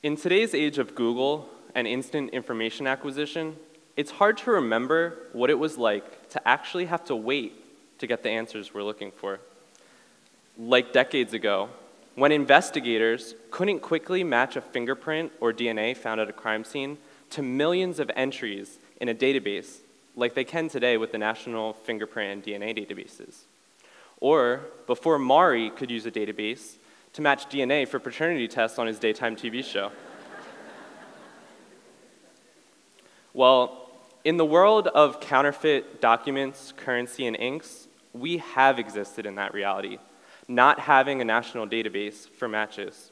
In today's age of Google and instant information acquisition, it's hard to remember what it was like to actually have to wait to get the answers we're looking for. Like decades ago, when investigators couldn't quickly match a fingerprint or DNA found at a crime scene to millions of entries in a database, like they can today with the National Fingerprint and DNA databases. Or before Maury could use a database to match DNA for paternity tests on his daytime TV show. well, in the world of counterfeit documents, currency, and inks, we have existed in that reality, not having a national database for matches.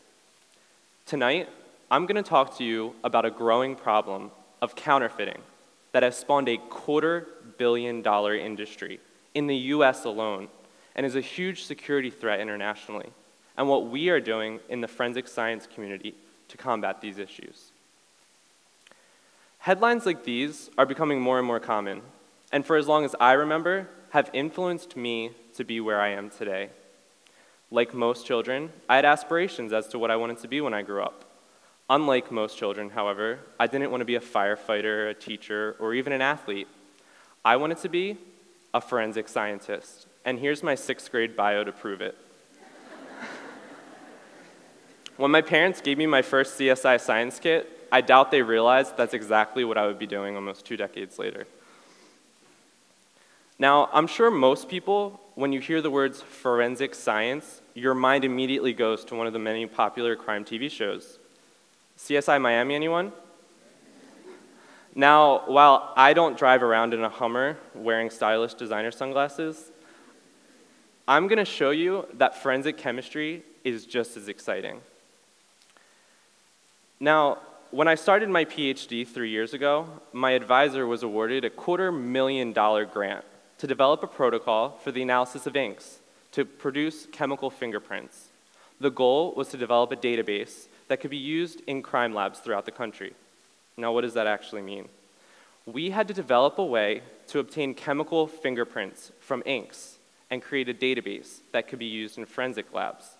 Tonight, I'm going to talk to you about a growing problem of counterfeiting that has spawned a quarter billion dollar industry in the US alone and is a huge security threat internationally, and what we are doing in the forensic science community to combat these issues. Headlines like these are becoming more and more common, and for as long as I remember, have influenced me to be where I am today. Like most children, I had aspirations as to what I wanted to be when I grew up. Unlike most children, however, I didn't want to be a firefighter, a teacher, or even an athlete. I wanted to be a forensic scientist, and here's my sixth grade bio to prove it. When my parents gave me my first CSI science kit, I doubt they realized that's exactly what I would be doing almost two decades later. Now, I'm sure most people, when you hear the words forensic science, your mind immediately goes to one of the many popular crime TV shows. CSI Miami, anyone? Now, while I don't drive around in a Hummer wearing stylish designer sunglasses, I'm going to show you that forensic chemistry is just as exciting. Now, when I started my PhD three years ago, my advisor was awarded a quarter million dollar grant to develop a protocol for the analysis of inks to produce chemical fingerprints. The goal was to develop a database that could be used in crime labs throughout the country. Now, what does that actually mean? We had to develop a way to obtain chemical fingerprints from inks and create a database that could be used in forensic labs.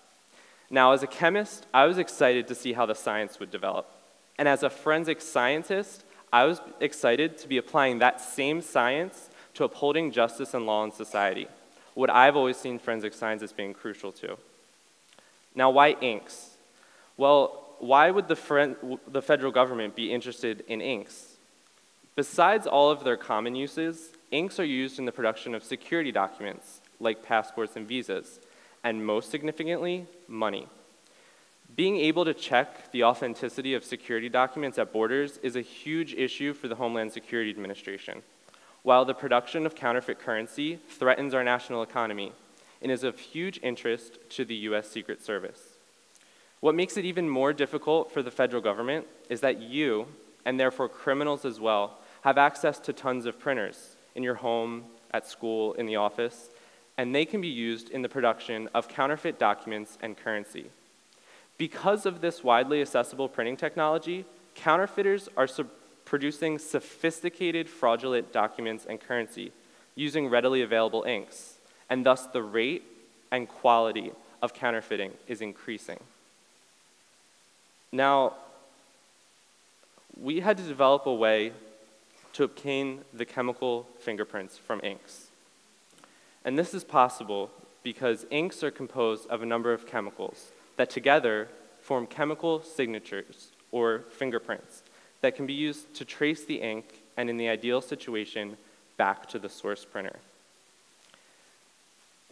Now, as a chemist, I was excited to see how the science would develop. And as a forensic scientist, I was excited to be applying that same science to upholding justice and law in society, what I've always seen forensic science as being crucial to. Now, why inks? Well, why would the, the federal government be interested in inks? Besides all of their common uses, inks are used in the production of security documents, like passports and visas, and most significantly, money. Being able to check the authenticity of security documents at borders is a huge issue for the Homeland Security Administration while the production of counterfeit currency threatens our national economy and is of huge interest to the US Secret Service. What makes it even more difficult for the federal government is that you, and therefore criminals as well, have access to tons of printers in your home, at school, in the office, and they can be used in the production of counterfeit documents and currency. Because of this widely accessible printing technology, counterfeiters are producing sophisticated fraudulent documents and currency using readily available inks, and thus the rate and quality of counterfeiting is increasing. Now, we had to develop a way to obtain the chemical fingerprints from inks. And this is possible because inks are composed of a number of chemicals that together form chemical signatures or fingerprints that can be used to trace the ink and, in the ideal situation, back to the source printer.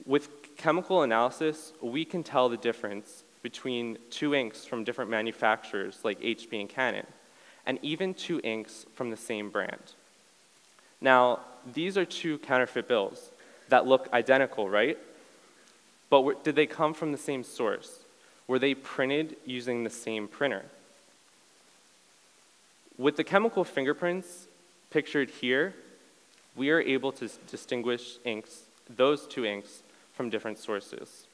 With chemical analysis, we can tell the difference between two inks from different manufacturers like HP and Canon, and even two inks from the same brand. Now, these are two counterfeit bills that look identical, right? But did they come from the same source? Were they printed using the same printer? With the chemical fingerprints pictured here, we are able to distinguish inks, those two inks, from different sources.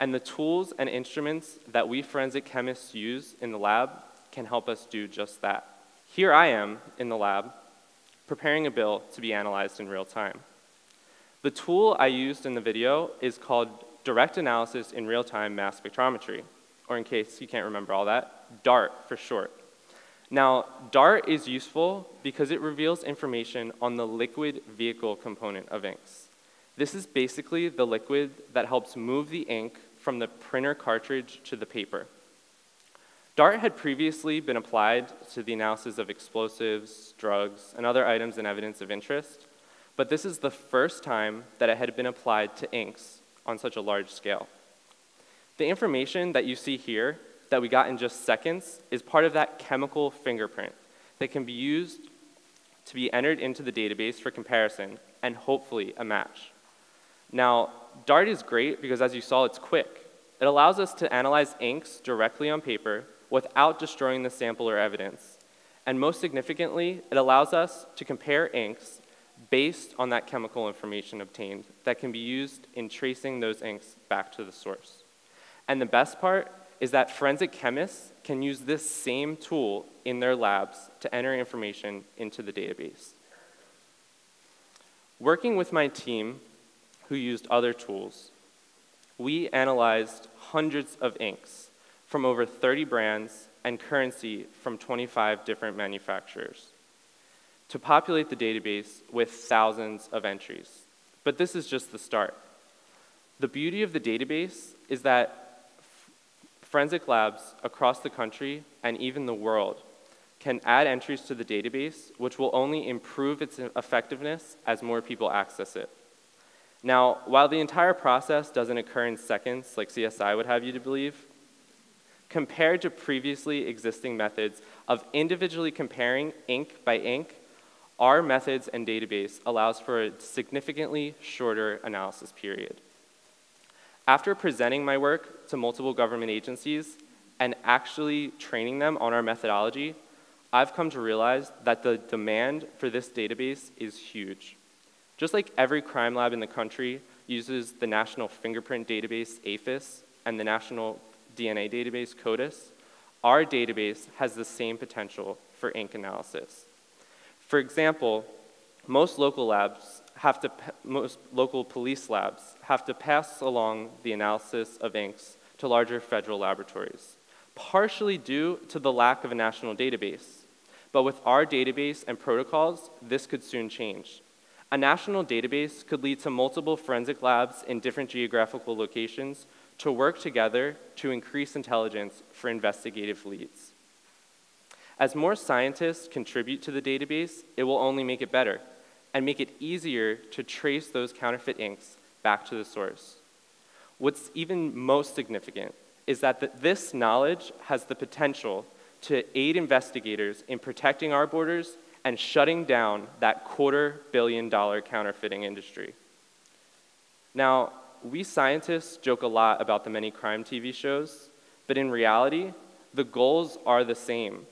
And the tools and instruments that we forensic chemists use in the lab can help us do just that. Here I am in the lab, preparing a bill to be analyzed in real time. The tool I used in the video is called Direct Analysis in Real-Time Mass Spectrometry, or in case you can't remember all that, DART for short. Now, DART is useful because it reveals information on the liquid vehicle component of inks. This is basically the liquid that helps move the ink from the printer cartridge to the paper. DART had previously been applied to the analysis of explosives, drugs, and other items and evidence of interest, but this is the first time that it had been applied to inks on such a large scale. The information that you see here that we got in just seconds is part of that chemical fingerprint that can be used to be entered into the database for comparison and hopefully a match. Now, DART is great because as you saw, it's quick. It allows us to analyze inks directly on paper without destroying the sample or evidence. And most significantly, it allows us to compare inks based on that chemical information obtained that can be used in tracing those inks back to the source. And the best part is that forensic chemists can use this same tool in their labs to enter information into the database. Working with my team, who used other tools, we analyzed hundreds of inks from over 30 brands and currency from 25 different manufacturers to populate the database with thousands of entries. But this is just the start. The beauty of the database is that Forensic labs across the country and even the world can add entries to the database, which will only improve its effectiveness as more people access it. Now, while the entire process doesn't occur in seconds, like CSI would have you to believe, compared to previously existing methods of individually comparing ink by ink, our methods and database allows for a significantly shorter analysis period. After presenting my work to multiple government agencies and actually training them on our methodology, I've come to realize that the demand for this database is huge. Just like every crime lab in the country uses the National Fingerprint Database, AFIS, and the National DNA Database, CODIS, our database has the same potential for ink analysis. For example, most local labs have to, most local police labs have to pass along the analysis of inks to larger federal laboratories, partially due to the lack of a national database. But with our database and protocols, this could soon change. A national database could lead to multiple forensic labs in different geographical locations to work together to increase intelligence for investigative leads. As more scientists contribute to the database, it will only make it better and make it easier to trace those counterfeit inks back to the source. What's even most significant is that this knowledge has the potential to aid investigators in protecting our borders and shutting down that quarter billion dollar counterfeiting industry. Now, we scientists joke a lot about the many crime TV shows, but in reality, the goals are the same.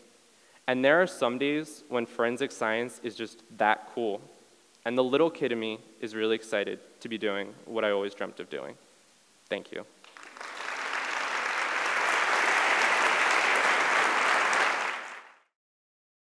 And there are some days when forensic science is just that cool. And the little kid in me is really excited to be doing what I always dreamt of doing. Thank you.